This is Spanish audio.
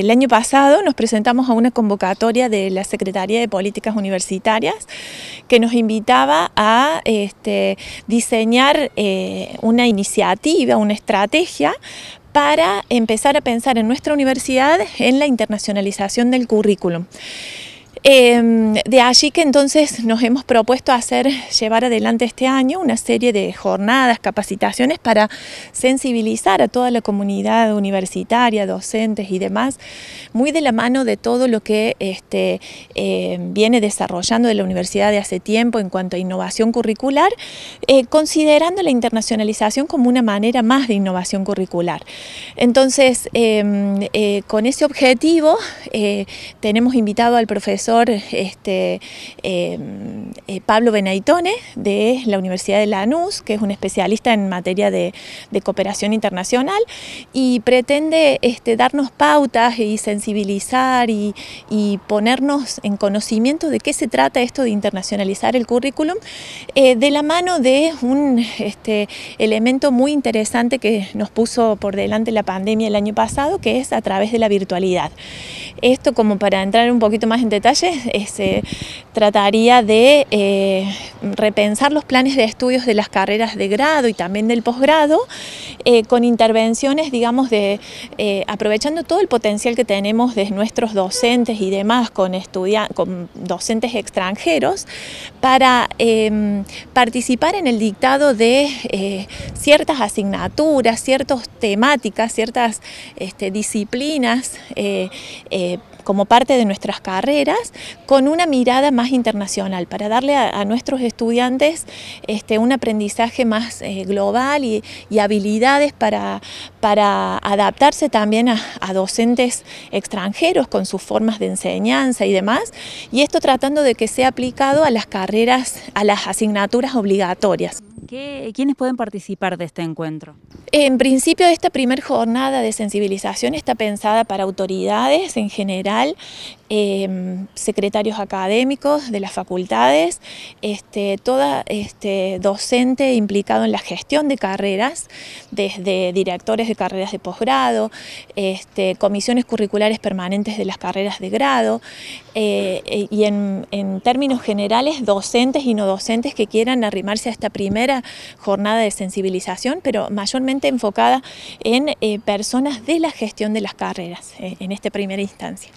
El año pasado nos presentamos a una convocatoria de la Secretaría de Políticas Universitarias que nos invitaba a este, diseñar eh, una iniciativa, una estrategia para empezar a pensar en nuestra universidad en la internacionalización del currículum. Em, de allí que entonces nos hemos propuesto hacer, llevar adelante este año una serie de jornadas, capacitaciones para sensibilizar a toda la comunidad universitaria, docentes y demás, muy de la mano de todo lo que este, em, viene desarrollando de la universidad de hace tiempo en cuanto a innovación curricular, eh, considerando la internacionalización como una manera más de innovación curricular. Entonces, em, eh, con ese objetivo, eh, tenemos invitado al profesor este, em, eh, Pablo Benaitone de la Universidad de Lanús, que es un especialista en materia de, cooperación internacional y pretende este, darnos pautas y sensibilizar y, ponernos en conocimiento de qué se trata esto de internacionalizar el currículum eh, de la mano de un este, elemento muy interesante que nos puso por delante la pandemia el año pasado, que es a través de la virtualidad. Esto como para entrar un poquito más en detalle, se trataría de eh, repensar los planes de estudios de las carreras de grado y también del posgrado eh, con intervenciones, digamos, de eh, aprovechando todo el potencial que tenemos de nuestros docentes y demás con, docentes extranjeros para em, participar en el dictado de ciertas asignaturas, ciertas temáticas, ciertas este, disciplinas como parte de nuestras carreras con una mirada más internacional para darle a, nuestros estudiantes este, un aprendizaje más eh, global y, habilidades para, para, adaptarse también a, docentes extranjeros con sus formas de enseñanza y demás y esto tratando de que sea aplicado a las carreras, a las asignaturas obligatorias. ¿Quiénes pueden participar de este encuentro? En principio esta primera jornada de sensibilización está pensada para autoridades en general, em, secretarios académicos de las facultades, este, toda este, docente implicado en la gestión de carreras, desde directores de carreras de posgrado, este, comisiones curriculares permanentes de las carreras de grado eh, y en, en términos generales docentes y no docentes que quieran arrimarse a esta primera jornada de sensibilización, pero mayormente enfocada en eh, personas de la gestión de las carreras, eh, en esta primera instancia.